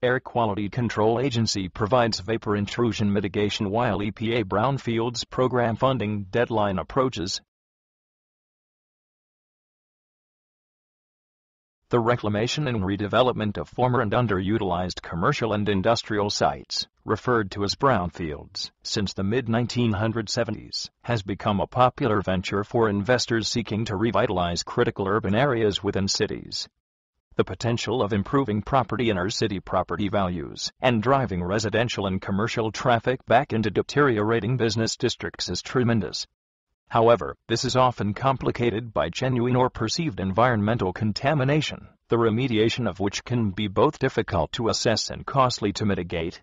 Air Quality Control Agency provides vapor intrusion mitigation while EPA Brownfields program funding deadline approaches. The reclamation and redevelopment of former and underutilized commercial and industrial sites, referred to as brownfields, since the mid-1970s, has become a popular venture for investors seeking to revitalize critical urban areas within cities the potential of improving property inner city property values and driving residential and commercial traffic back into deteriorating business districts is tremendous. However, this is often complicated by genuine or perceived environmental contamination, the remediation of which can be both difficult to assess and costly to mitigate.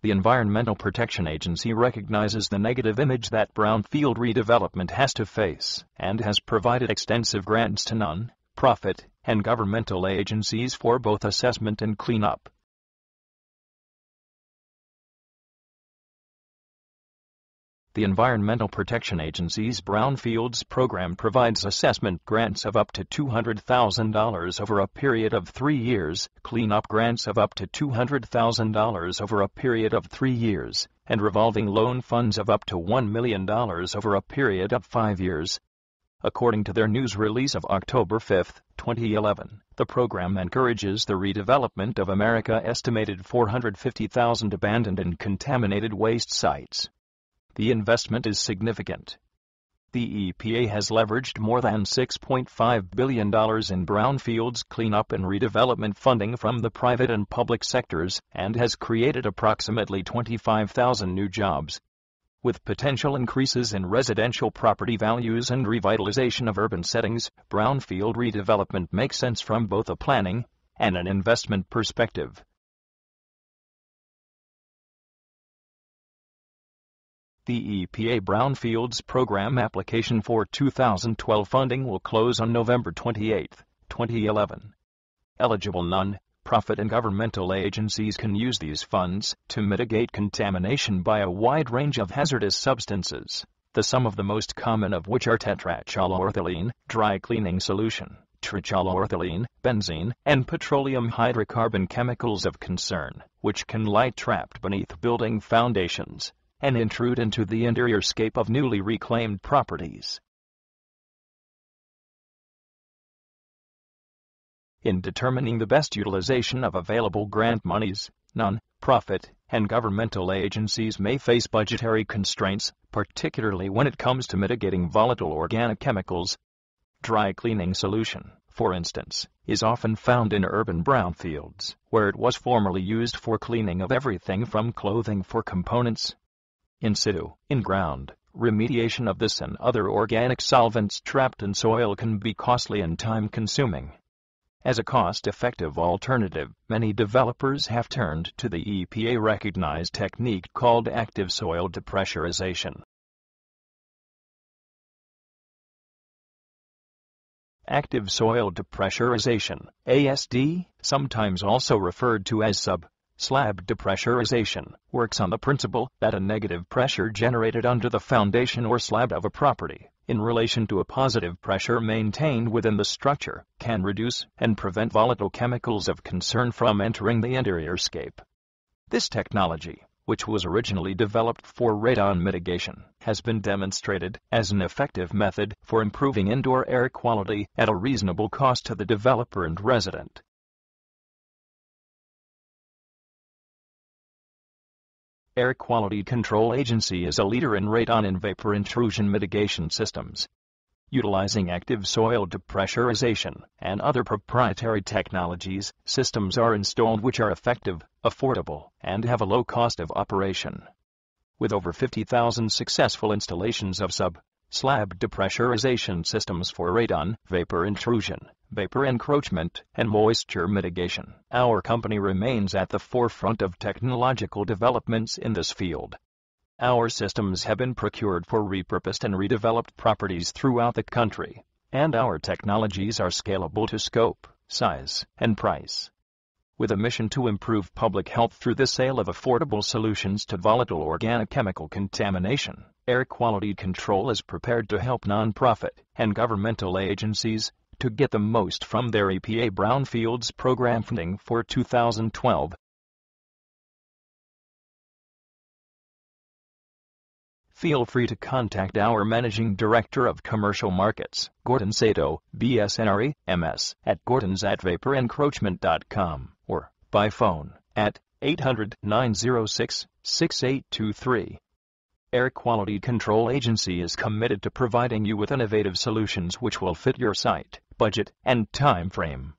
The Environmental Protection Agency recognizes the negative image that brownfield redevelopment has to face and has provided extensive grants to non profit, and governmental agencies for both assessment and cleanup. The Environmental Protection Agency's Brownfields program provides assessment grants of up to $200,000 over a period of three years, cleanup grants of up to $200,000 over a period of three years, and revolving loan funds of up to $1 million over a period of five years, According to their news release of October 5, 2011, the program encourages the redevelopment of America estimated 450,000 abandoned and contaminated waste sites. The investment is significant. The EPA has leveraged more than $6.5 billion in brownfields cleanup and redevelopment funding from the private and public sectors and has created approximately 25,000 new jobs with potential increases in residential property values and revitalization of urban settings, brownfield redevelopment makes sense from both a planning and an investment perspective. The EPA Brownfields Program application for 2012 funding will close on November 28, 2011. Eligible non profit and governmental agencies can use these funds to mitigate contamination by a wide range of hazardous substances, the sum of the most common of which are tetrachloroethylene, dry cleaning solution, trichloroethylene, benzene, and petroleum hydrocarbon chemicals of concern, which can lie trapped beneath building foundations and intrude into the interior scape of newly reclaimed properties. In determining the best utilization of available grant monies, non-profit and governmental agencies may face budgetary constraints, particularly when it comes to mitigating volatile organic chemicals. Dry cleaning solution, for instance, is often found in urban brownfields, where it was formerly used for cleaning of everything from clothing for components. In situ, in ground, remediation of this and other organic solvents trapped in soil can be costly and time-consuming. As a cost-effective alternative, many developers have turned to the EPA-recognized technique called active soil depressurization. Active soil depressurization, ASD, sometimes also referred to as sub slab depressurization, works on the principle that a negative pressure generated under the foundation or slab of a property in relation to a positive pressure maintained within the structure, can reduce and prevent volatile chemicals of concern from entering the interior scape. This technology, which was originally developed for radon mitigation, has been demonstrated as an effective method for improving indoor air quality at a reasonable cost to the developer and resident. Air Quality Control Agency is a leader in radon and vapor intrusion mitigation systems. Utilizing active soil depressurization and other proprietary technologies, systems are installed which are effective, affordable, and have a low cost of operation. With over 50,000 successful installations of sub slab depressurization systems for radon, vapor intrusion, vapor encroachment, and moisture mitigation. Our company remains at the forefront of technological developments in this field. Our systems have been procured for repurposed and redeveloped properties throughout the country, and our technologies are scalable to scope, size, and price. With a mission to improve public health through the sale of affordable solutions to volatile organic chemical contamination, Air Quality Control is prepared to help nonprofit and governmental agencies to get the most from their EPA Brownfields program funding for 2012. Feel free to contact our Managing Director of Commercial Markets, Gordon Satoh, BSNRE, MS, at gordons at vaporencroachment.com or by phone at 800 906 6823. Air Quality Control Agency is committed to providing you with innovative solutions which will fit your site, budget, and time frame.